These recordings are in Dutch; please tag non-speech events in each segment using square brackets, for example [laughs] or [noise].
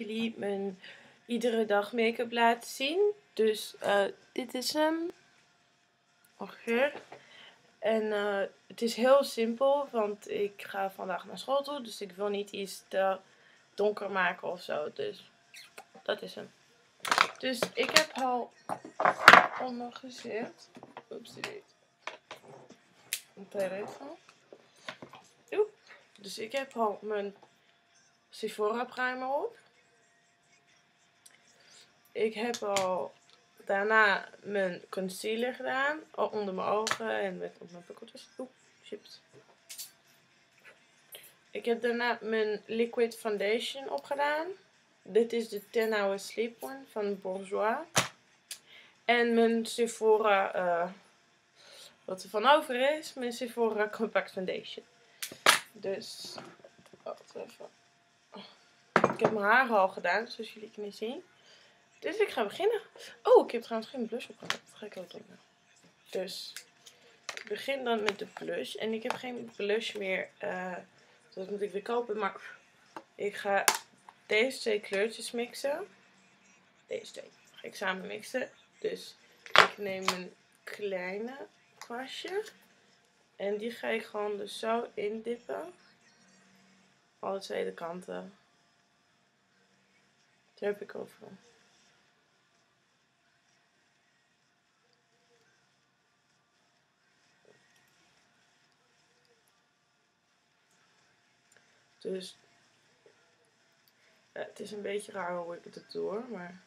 jullie mijn iedere dag make-up laten zien. Dus uh, dit is hem. Ongeveer. En uh, het is heel simpel, want ik ga vandaag naar school toe. Dus ik wil niet iets te donker maken of zo. Dus dat is hem. Dus ik heb al allemaal gezet. Oeps, dit. Een. Dus ik heb al mijn Sephora primer op. Ik heb al daarna mijn concealer gedaan. Onder mijn ogen en met op mijn pukkeltjes. Oeh, chips. Ik heb daarna mijn liquid foundation opgedaan. Dit is de 10 Hour Sleep One van Bourjois. En mijn Sephora, uh, wat er van over is, mijn Sephora Compact Foundation. Dus, wacht even. Ik heb mijn haar al gedaan, zoals jullie kunnen zien. Dus ik ga beginnen. Oh, ik heb trouwens geen blush opgedaan. Dat ga ik ook doen. Dus, ik begin dan met de blush. En ik heb geen blush meer, uh, dat moet ik weer kopen. Maar ik ga deze twee kleurtjes mixen. Deze twee ga ik samen mixen. Dus ik neem een kleine kwastje. En die ga ik gewoon dus zo indippen. Alle twee de kanten. Daar heb ik overal. Dus ja, het is een beetje raar hoe ik het doe, maar...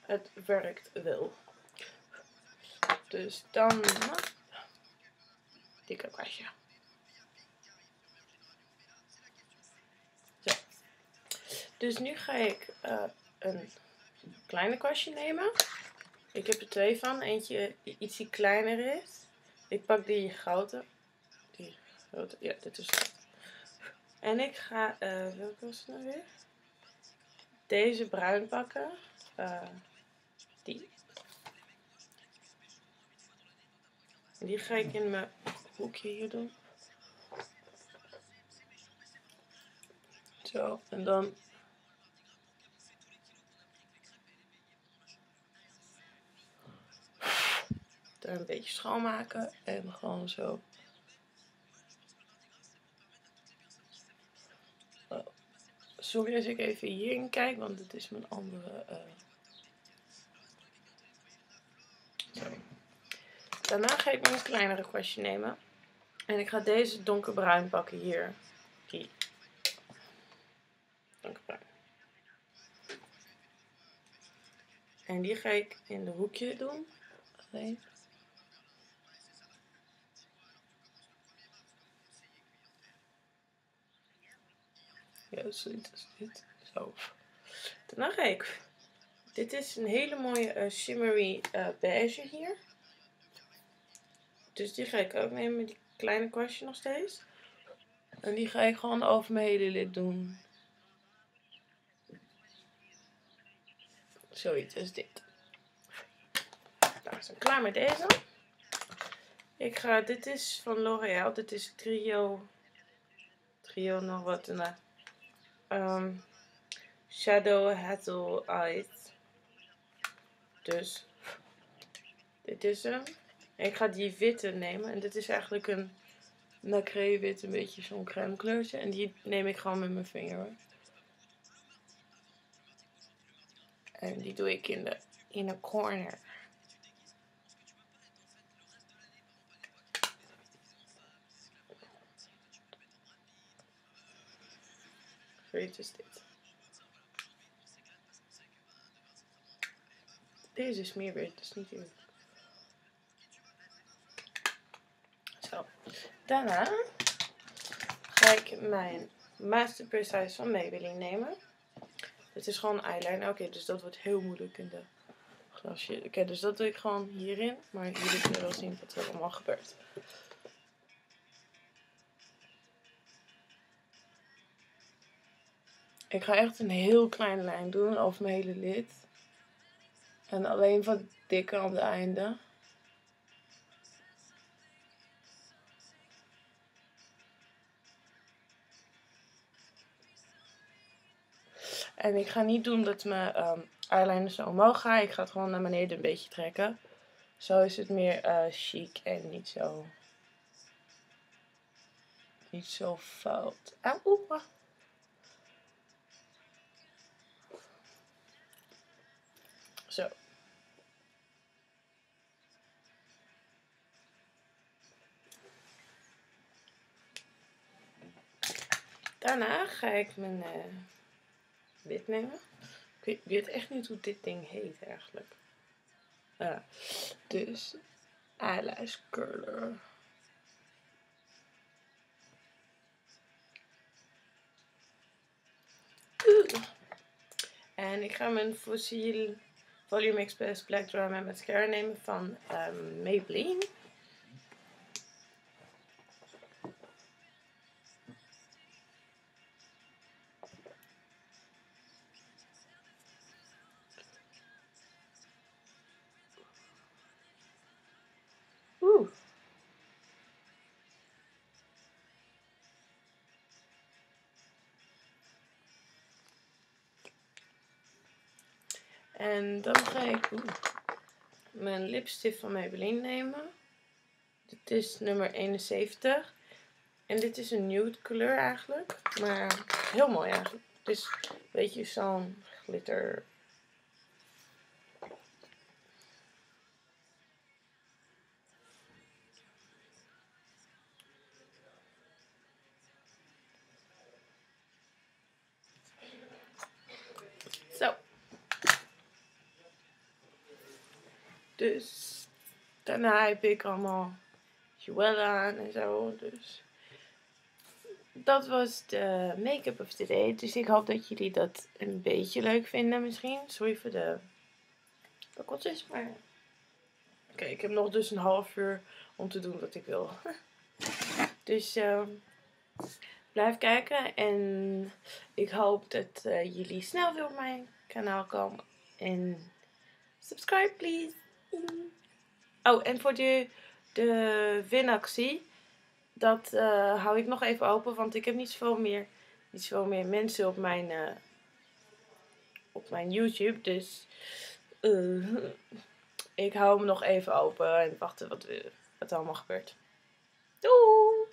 Het werkt wel. Dus dan... Dikke kwastje. Zo. Dus nu ga ik uh, een kleine kwastje nemen. Ik heb er twee van. Eentje die kleiner is. Ik pak die grote. Die grote. Ja, dit is het. En ik ga, uh, welke was het nou weer? Deze bruin pakken. Uh, die. Die ga ik in mijn hoekje hier doen. Zo, en dan een beetje schoonmaken en gewoon zo. Oh. Sorry als ik even hierin kijk, want het is mijn andere. Uh... Daarna ga ik een kleinere kwastje nemen. En ik ga deze donkerbruin pakken hier. Donkerbruin. En die ga ik in de hoekje doen. Alleen. Zoiets dit. Zo. Daarna ga ik. Dit is een hele mooie uh, shimmery uh, beige hier. Dus die ga ik ook nemen die kleine kwastje nog steeds. En die ga ik gewoon over mijn hele lid doen. Zoiets als dit. Nou, we zijn klaar met deze. Ik ga, dit is van L'Oreal. Dit is trio. Trio nog wat. Nou, um, Shadow Hazel Eyes. Dus dit is hem. ik ga die witte nemen. En dit is eigenlijk een nacré wit, een beetje zo'n crème kleurtje. En die neem ik gewoon met mijn vinger. En die doe ik in de in de corner. Zoiets is dit. Deze is meer weer, dus niet in. Zo. Daarna ga ik mijn Master Precise van Maybelline nemen. Dit is gewoon eyeliner. Oké, dus dat wordt heel moeilijk in de glasje. Oké, dus dat doe ik gewoon hierin. Maar jullie kunnen wel zien wat er allemaal gebeurt. Ik ga echt een heel kleine lijn doen over mijn hele lid. En alleen wat dikker aan het einde. En ik ga niet doen dat mijn ehm, eyeliner zo omhoog gaat. Ik ga het gewoon naar beneden een beetje trekken. Zo is het meer uh, chic en niet zo... Niet zo fout. Auw, Zo. Daarna ga ik mijn uh, wit nemen. Ik weet, echt niet hoe dit ding heet eigenlijk. Uh, dus eyelash curler. En ik ga mijn Fossil Volume Express Black Drama Mascara nemen van um, Maybelline. En dan ga ik mijn lipstift van Maybelline nemen. Dit is nummer 71. En dit is een nude kleur eigenlijk. Maar heel mooi eigenlijk. Het is een beetje zo'n glitter Dus daarna heb ik allemaal jewel aan en zo. Dus dat was de make-up of the day. Dus ik hoop dat jullie dat een beetje leuk vinden misschien. Sorry voor de pakkeltjes, maar... Oké, ik heb nog dus een half uur om te doen wat ik wil. [laughs] dus uh, blijf kijken en ik hoop dat uh, jullie snel weer op mijn kanaal komen. En subscribe please! Oh, en voor de, de winactie, dat uh, hou ik nog even open, want ik heb niet zoveel meer, niet zoveel meer mensen op mijn, uh, op mijn YouTube. Dus uh, ik hou hem nog even open en wachten wat, wat er allemaal gebeurt. Doei!